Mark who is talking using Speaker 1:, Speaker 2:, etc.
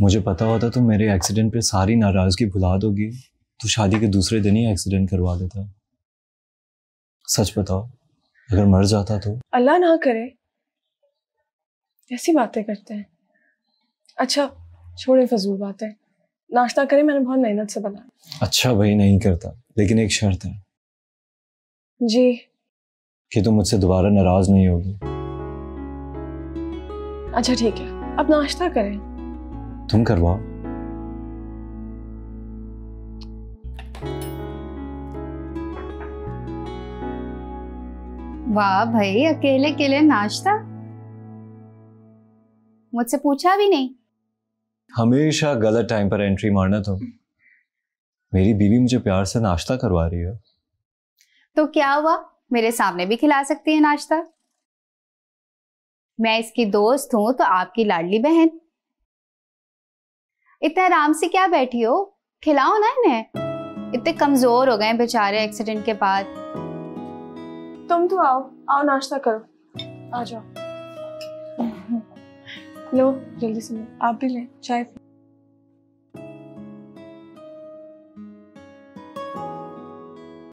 Speaker 1: मुझे पता होता तो मेरे एक्सीडेंट पे सारी नाराज़गी भुला दोगी। तो शादी के दूसरे दिन ही एक्सीडेंट करवा देता। सच बताओ अगर मर जाता तो?
Speaker 2: अल्लाह ना करे। ऐसी बातें करते हैं। अच्छा छोड़े फजूल बातें। नाश्ता करें मैंने बहुत मेहनत से बनाया।
Speaker 1: अच्छा भाई नहीं करता लेकिन एक शर्त है।
Speaker 2: जी।
Speaker 1: कि तुम मुझसे दोबारा नाराज़ नहीं होगी।
Speaker 2: अच्छा ठीक है। अब नाश्ता करें।
Speaker 1: तुम करवाओ।
Speaker 3: वाह भाई अकेले अकेले नाश्ता? मुझसे पूछा भी नहीं।
Speaker 1: हमेशा गलत टाइम पर एंट्री मारना तुम। मेरी बीवी मुझे प्यार से नाश्ता करवा रही है।
Speaker 3: तो क्या हुआ? मेरे सामने भी खिला सकती है नाश्ता। मैं इसकी दोस्त हूँ तो आपकी लाडली बहन। इतना आराम से क्या बैठी हो? खिलाओ ना इन्हें। इतने कमज़ोर हो गए बेचारे एक्सीडेंट के बाद।
Speaker 2: तुम तो आओ आओ नाश्ता करो। आ जाओ। लो, जल्दी से आप भी लें, चाय